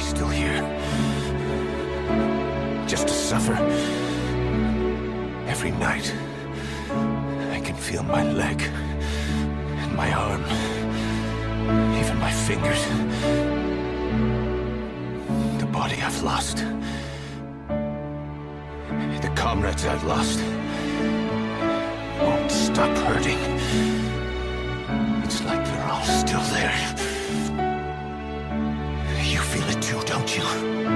still here? Just to suffer? Every night, I can feel my leg, and my arm, even my fingers. The body I've lost. The comrades I've lost. Won't stop hurting. もち。